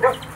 Nope.